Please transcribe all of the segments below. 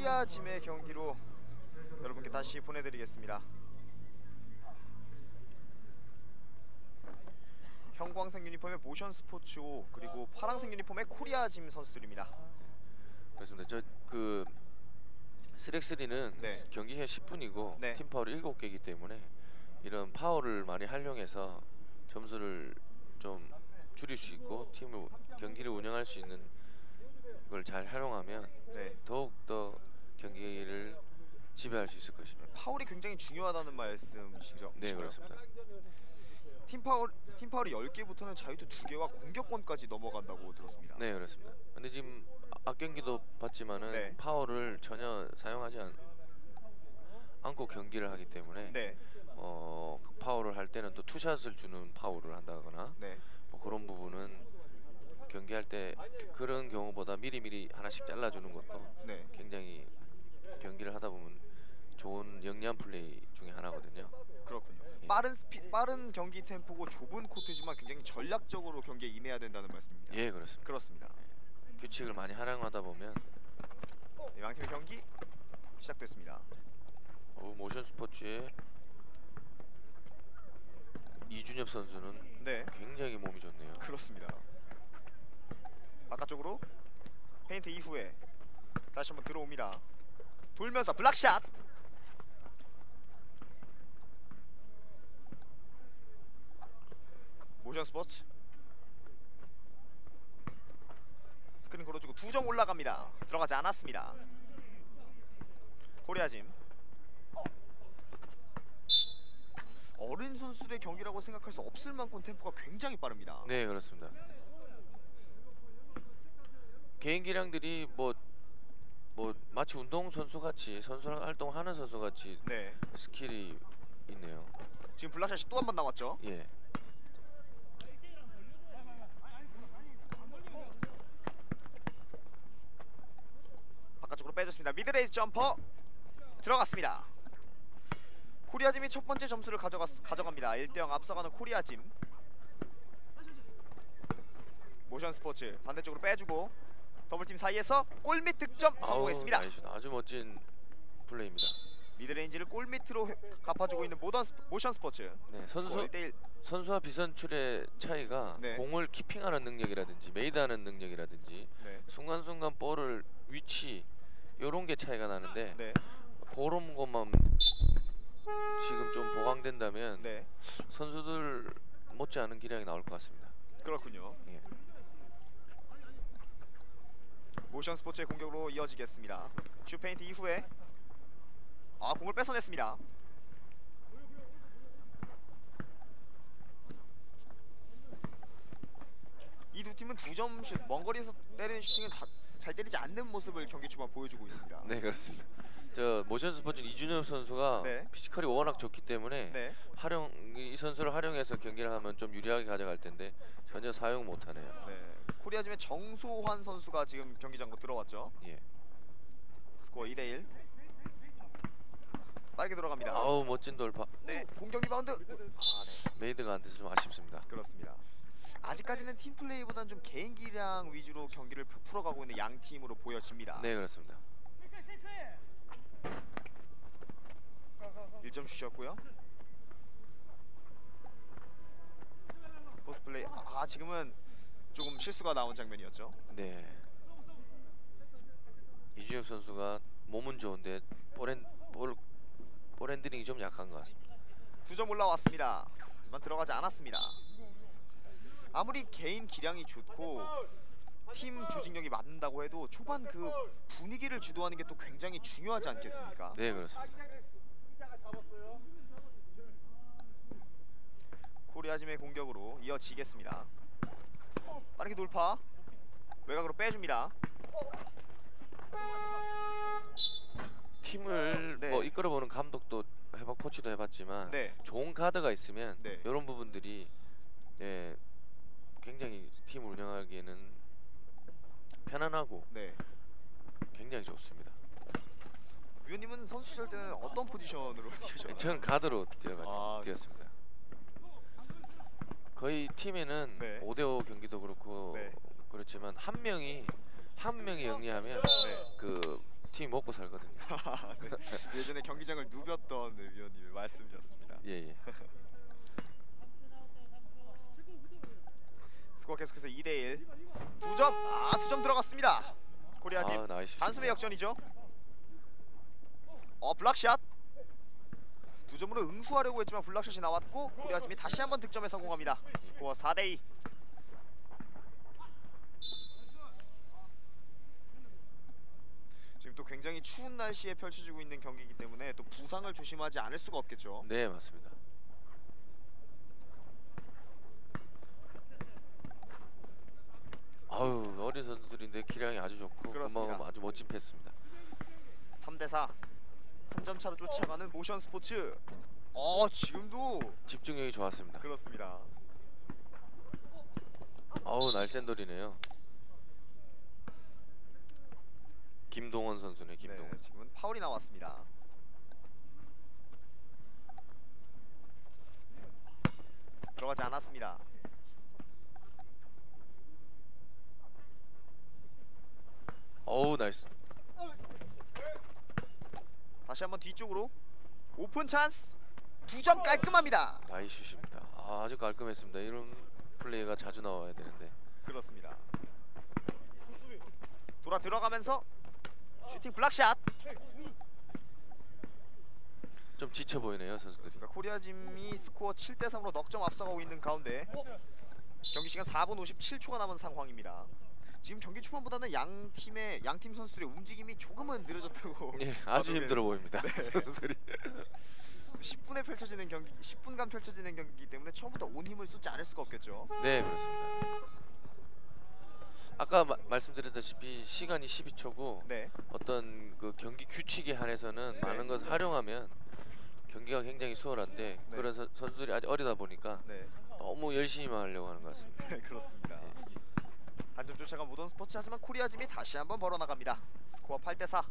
스포츠 O와 코리아 짐의 경기로 여러분께 다시 보내드리겠습니다. 형광색 유니폼의 모션 스포츠 O 그리고 파란색 유니폼의 코리아 짐 선수들입니다. 그렇습니다. 저그 3X3는 네. 경기 시간 10분이고 네. 팀 파울이 7개이기 때문에 이런 파울을 많이 활용해서 점수를 좀 줄일 수 있고 팀을 경기를 운영할 수 있는 걸 잘 활용하면 네. 더욱 더 경기를 지배할 수 있을 것입니다. 파울이 굉장히 중요하다는 말씀이시죠? 네, 그렇습니다. 팀 파울 팀 파울이 10개부터는 자유투 2개와 공격권까지 넘어간다고 들었습니다. 네, 그렇습니다. 근데 지금 앞 경기도 봤지만은 네. 파워를 전혀 사용하지 않, 않고 경기를 하기 때문에 네. 어, 그 파울을 할 때는 또 투샷을 주는 파울을 한다거나 네. 뭐 그런 부분은 경기할 때 그- 그런 경우보다 미리미리 하나씩 잘라주는 것도 네. 굉장히 경기를 하다 보면 좋은 영리한 플레이 중에 하나거든요. 그렇군요. 예. 빠른 스피 빠른 경기 템포고 좁은 코트지만 굉장히 전략적으로 경기에 임해야 된다는 말씀입니다. 예, 그렇습니다. 그렇습니다. 규칙을 많이 활용하다 보면 네, 양팀의 경기 시작됐습니다. 어, 모션 스포츠의 이준엽 선수는 네. 굉장히 몸이 좋네요. 그렇습니다. 바깥쪽으로 페인트 이후에 다시 한번 들어옵니다. 돌면서 block shot. 모션 스포츠. 스크린 걸어주고 두 점 올라갑니다. 들어가지 않았습니다. 코리아짐. 어린 선수들의 경기라고 생각할 수 없을 만큼 템포가 굉장히 빠릅니다. 네, 그렇습니다. 개인 기량들이 뭐뭐 마치 운동 선수 같이 선수 활동하는 선수 같이 네. 스킬이 있네요. 지금 block shot이 또 한번 나왔죠. 예. 바깥쪽으로 빼줬습니다. mid-range jumper 들어갔습니다. 코리아짐이 첫 번째 점수를 가져가, 가져갑니다. 1대0 앞서가는 코리아짐. 모션 스포츠 반대쪽으로 빼주고 double team 사이에서 골밑 득점 성공했습니다. 아우, nice. 아주 멋진 플레이입니다. mid-range를 골밑으로 회- 갚아주고 있는 모던 스포, 모션 스포츠. 네, 선수 1대1 선수와 비선출의 차이가 네. 공을 keeping하는 능력이라든지 made하는 능력이라든지 네. 순간순간 볼을 위치 요런 게 차이가 나는데 네. 그런 것만 지금 좀 보강된다면 네. 선수들 못지않은 기량이 나올 것 같습니다. 그렇군요. 예. 모션 스포츠의 공격으로 이어지겠습니다. 슈페인트 이후에 아 공을 뺏어냈습니다. 이 두 팀은 두 점 슛, 먼 거리에서 때리는 슈팅은 자, 잘 때리지 않는 모습을 경기 초반 보여주고 있습니다. 네 그렇습니다. 저 모션 스포츠 이준엽 선수가 네. physical이 워낙 좋기 때문에 네, 활용 이 선수를 활용해서 경기를 하면 좀 유리하게 가져갈 텐데 전혀 사용 못하네요. 네. 코리아짐의 정소환 선수가 지금 경기장으로 들어왔죠. 예. 스코어 2 대 1. 빠르게 돌아갑니다. 아우 멋진 돌파. 네, 공격 리바운드. 아, 네. made가 안 돼서 좀 아쉽습니다. 그렇습니다. 아직까지는 팀 플레이보다는 좀 개인 기량 위주로 경기를 푸- 풀어가고 있는 양 팀으로 보여집니다. 네 그렇습니다. 1점 슛이었고요. 포스트 플레이. 아 지금은 조금 실수가 나온 장면이었죠. 네. 이준엽 선수가 몸은 좋은데 ball han ball ball handling이 좀 약한 것 같습니다. 9점 올라왔습니다. 하지만 들어가지 않았습니다. 아무리 개인 기량이 좋고 팀 조직력이 맞는다고 해도 초반 그 분위기를 주도하는 게 또 굉장히 중요하지 않겠습니까? 네 그렇습니다. 코리아짐의 공격으로 이어지겠습니다. 빠르게 돌파. 외곽으로 빼줍니다. 팀을 네. 뭐 이끌어보는 감독도 해봐 코치도 해봤지만 네. 좋은 가드가 있으면 네. 이런 부분들이 네, 굉장히 팀 운영하기에는 편안하고 네. 굉장히 좋습니다. 위원님은 선수 시절 때는 어떤 포지션으로 뛰셨나요? 저는 가드로 뛰어가 아, 뛰었습니다. 거의 팀에는 네. 5대5 경기도 그렇고 네. 그렇지만 한 명이 한 명이 영리하면 네. 그 팀이 먹고 살거든요. 네. 예전에 경기장을 누볐던 네, 위원님의 말씀이었습니다. 예 예. 스코어 계속해서 2대1 2점 아 2점 들어갔습니다 코리아 팀 아. 단숨에 역전이죠 어 block shot 두 점으로 응수하려고 했지만 블락샷이 나왔고 팀이 다시 한번 득점에 성공합니다 스코어 4대2 지금 또 굉장히 추운 날씨에 펼쳐지고 있는 경기이기 때문에 또 부상을 조심하지 않을 수가 없겠죠 네 맞습니다. 아유 어린 선수들인데 기량이 아주 좋고 그렇습니다. 아주 멋진 패스입니다. 3대4 한 점 차로 쫓아가는 모션 스포츠 어 지금도 집중력이 좋았습니다. 그렇습니다 아우 날쌘돌이네요. 김동원 선수네 김동원. 네, 지금은 파울이 나왔습니다. 들어가지 않았습니다. 어우 nice. 다시 한번 뒤쪽으로 오픈 찬스 두 점 깔끔합니다. Nice 슛입니다. 아, 아주 깔끔했습니다. 이런 플레이가 자주 나와야 되는데. 그렇습니다. 돌아 들어가면서 슈팅 block shot. 좀 지쳐 보이네요 선수들이. 그러니까 코리아짐이 스코어 7대 3으로 넉점 앞서가고 있는 가운데 경기 시간 4분 57초가 남은 상황입니다. 지금 경기 초반보다는 양 팀의 양팀 선수들의 움직임이 조금은 느려졌다고. 예, 아주 힘들어 보입니다. 네. 선수들이. 10분에 펼쳐지는 경기, 10분간 펼쳐지는 경기이기 때문에 처음부터 온 힘을 쏟지 않을 수가 없겠죠. 네 그렇습니다. 아까 마, 말씀드렸다시피 시간이 12초고 네, 어떤 그 경기 규칙에 한해서는 많은 것을 활용하면 경기가 굉장히 수월한데 네. 그런 선, 선수들이 아직 어리다 보니까 네, 너무 열심히만 하려고 하는 것 같습니다. 그렇습니다. 한점 쫓아간 모션 스포츠 하지만 코리아짐이 다시 한번 벌려 나갑니다. 스코어 8대 4.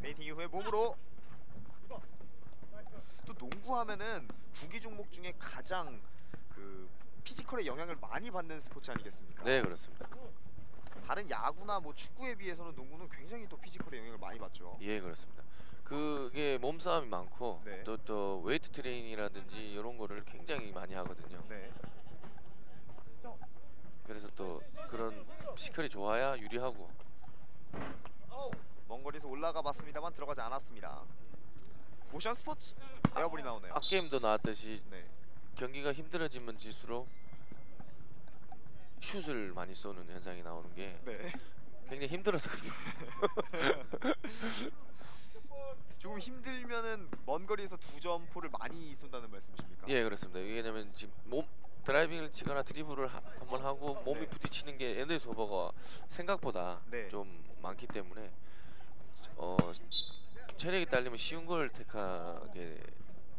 feinting 이후에 몸으로 또 농구하면은 구기 종목 중에 가장 그 physical에 영향을 많이 받는 스포츠 아니겠습니까? 네 그렇습니다. 다른 야구나 뭐 축구에 비해서는 농구는 굉장히 또 physical에 영향을 많이 받죠. 예 그렇습니다. 그게 몸싸움이 많고 네. 또또 웨이트 트레이닝이라든지 이런 거를 굉장히 많이 하거든요. 네. 그래서 또 그런 physical이 좋아야 유리하고 먼 거리에서 올라가 봤습니다만 들어가지 않았습니다. 모션 스포츠 air ball이 나오네요. 앞 게임도 나왔듯이 네. 경기가 힘들어지면 질수록 슛을 많이 쏘는 현상이 나오는 게 네. 굉장히 힘들어서 그래요. 조금 힘들면은 먼 거리에서 두 점포를 많이 쏜다는 말씀이십니까? 예 그렇습니다. 왜냐면 지금 몸 드라이빙을 치거나 드리블을 하, 한번 하고 몸이 네. 부딪히는 게 에너지 소모가 생각보다 네. 좀 많기 때문에 어 체력이 딸리면 쉬운 걸 택하게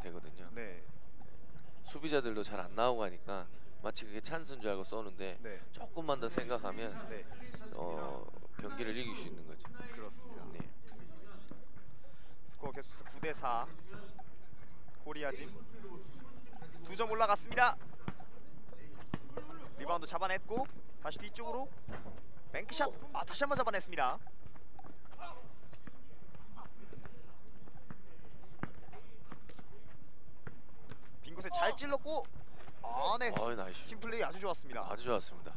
되거든요. 네. 수비자들도 잘 안 나오고 하니까 마치 그게 찬스인 줄 알고 쏘는데 네. 조금만 더 생각하면 네. 어 경기를 이길 수 있는 거죠. 그렇습니다. 네. 스코어 계속해서 9대 4. 코리아짐 두점 올라갔습니다. 리바운드 잡아냈고 다시 뒤쪽으로 bank shot. 아 다시 한 번 잡아냈습니다. 빈 곳에 잘 찔렀고 아 네. 어이 nice. 팀 플레이 아주 좋았습니다. 아주 좋았습니다.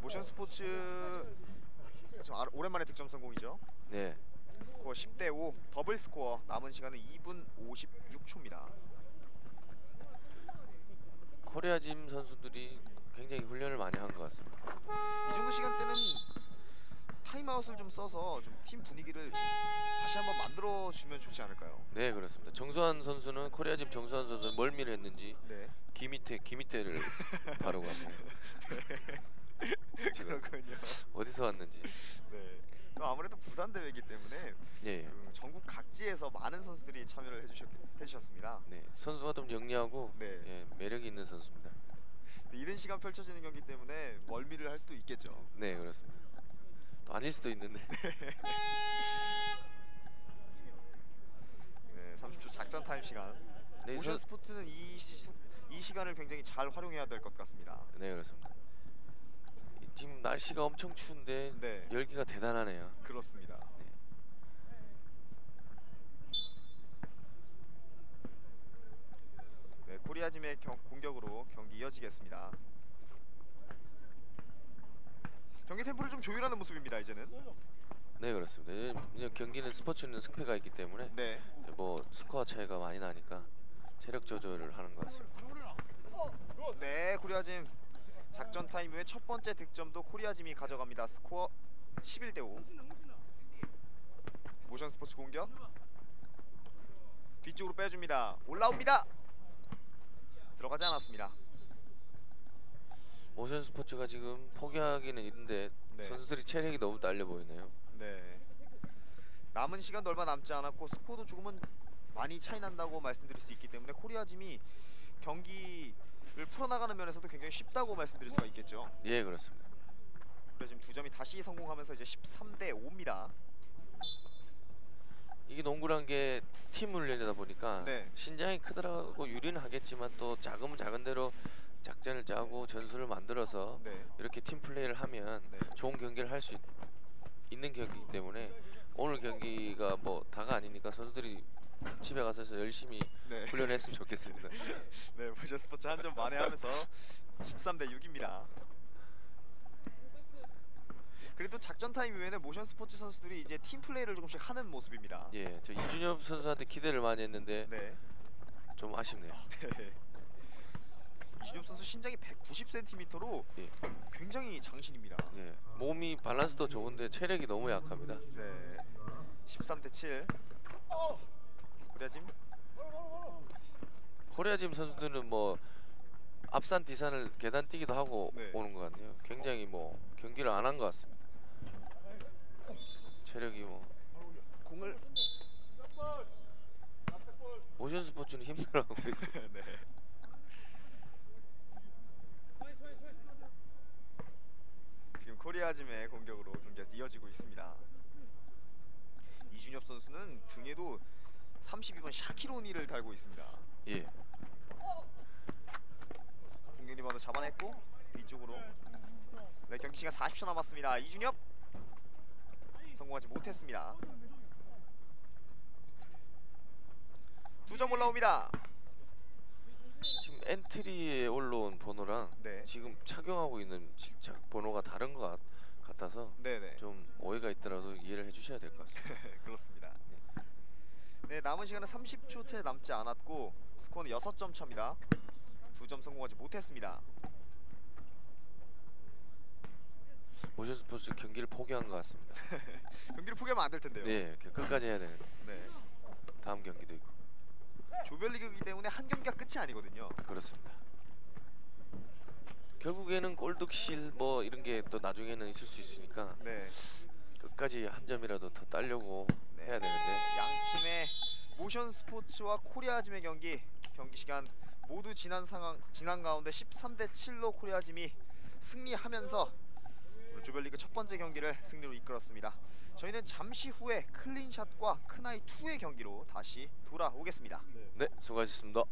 모션 스포츠 좀 아- 오랜만에 득점 성공이죠. 네. 스코어 10대 5 더블 스코어 남은 시간은 2분 56초입니다. 코리아 짐 선수들이 굉장히 훈련을 많이 한 것 같습니다. 이 정도 시간대는 타임아웃을 좀 써서 좀 팀 분위기를 다시 한번 만들어 주면 좋지 않을까요? 네 그렇습니다. 정수환 선수는 코리아 짐 정수환 선수는 멀미를 했는지 네. 귀 밑에를 바르고 왔고 지금 그렇군요. 어디서 왔는지 네. 또 아무래도 부산 대회이기 때문에 예, 예. 그 전국 각지에서 많은 선수들이 참여를 해주셨, 해주셨습니다. 네 선수가 좀 영리하고 네. 예, 매력이 있는 선수입니다. 이른 시간 펼쳐지는 경기 때문에 멀미를 할 수도 있겠죠. 네 그렇습니다. 또 아닐 수도 있는데 네, 30초 작전 타임 시간. 네, 모션 선- 스포츠는 이, 시, 이 시간 시간을 굉장히 잘 활용해야 될 것 같습니다. 네 그렇습니다. 이 지금 날씨가 엄청 추운데 네, 열기가 대단하네요. 그렇습니다. 네, 코리아짐의 경- 공격으로 경기 이어지겠습니다. 경기 템포를 좀 조율하는 모습입니다. 이제는. 네 그렇습니다. 이제 경기는 스포츠는 승패가 있기 때문에 네, 뭐 스코어 차이가 많이 나니까 체력 조절을 하는 것 같습니다. 네, 코리아짐 작전 타임 후에 첫 번째 득점도 코리아짐이 가져갑니다. 스코어 11대 5. 모션 스포츠 공격. 뒤쪽으로 빼줍니다. 올라옵니다. 들어가지 않았습니다. 모션 스포츠가 지금 포기하기는 있는데 네. 선수들이 체력이 너무 딸려 보이네요. 네. 남은 시간도 얼마 남지 않았고 스코어도 조금은 많이 차이 난다고 말씀드릴 수 있기 때문에 코리아짐이 경기를 풀어나가는 면에서도 굉장히 쉽다고 말씀드릴 수가 있겠죠. 예 그렇습니다. 그래서 지금 두 점이 다시 성공하면서 이제 13대 5입니다. 이게 농구란 게팀 훈련이다 보니까 네. 신장이 크더라고 유리는 하겠지만 또 작으면 작은 대로 작전을 짜고 전술을 만들어서 네. 이렇게 팀 플레이를 하면 네. 좋은 경기를 할 수 있는 경기이기 때문에 오늘 경기가 뭐 다가 아니니까 선수들이 집에 가서 열심히 네. 훈련했으면 좋겠습니다. 네, 모션 스포츠 한 점 만회하면서 13대 6입니다. 그래도 작전 타임 이후에는 모션 스포츠 선수들이 이제 팀 플레이를 조금씩 하는 모습입니다. 예, 저 이준엽 선수한테 기대를 많이 했는데 네. 좀 아쉽네요. 네. 이준엽 선수 신장이 190cm로 예. 굉장히 장신입니다. 예, 몸이 밸런스도 좋은데 체력이 너무 약합니다. 네. 13대 7. 그래야짐 코리아짐 선수들은 뭐 앞산 뒤산을 계단 뛰기도 하고 네. 오는 것 같네요. 굉장히 뭐 경기를 안 한 것 같습니다. 체력이 뭐 공을 모션 스포츠는 힘들어하고 네. 지금 코리아짐의 공격으로 경기가 이어지고 있습니다. 이준엽 선수는 등에도 32번 샤킬 오닐을 달고 있습니다. 예, 공격 리바운드 잡아냈고 뒤쪽으로 네 경기 시간 40초 남았습니다. 이준엽 성공하지 못했습니다. 두 점 올라옵니다. 지금 엔트리에 올라온 번호랑 네, 지금 착용하고 있는 실착 번호가 다른 것 같, 같아서 네네. 좀 오해가 있더라도 이해를 해주셔야 될 것 같습니다. 그렇습니다. 네 남은 시간은 30초 채 남지 않았고 스코어는 6점 차입니다. 두점 성공하지 못했습니다. 모션 스포츠 경기를 포기한 것 같습니다. 경기를 포기하면 안 될 텐데요. 네, 그 끝까지 해야 되는 네. 다음 경기도 있고 조별리그이기 때문에 한 경기가 끝이 아니거든요. 그렇습니다. 결국에는 골득실 뭐 이런 게 또 나중에는 있을 수 있으니까 네. 끝까지 한 점이라도 더 따려고 네. 해야 되는데 양 팀의 모션 스포츠와 코리아짐의 경기 경기 시간 모두 지난 상황 지난 가운데 13대 7로 코리아짐이 승리하면서 조별리그 첫 번째 경기를 승리로 이끌었습니다. 저희는 잠시 후에 클린샷과 크나이 2의 경기로 다시 돌아오겠습니다. 네 수고하셨습니다.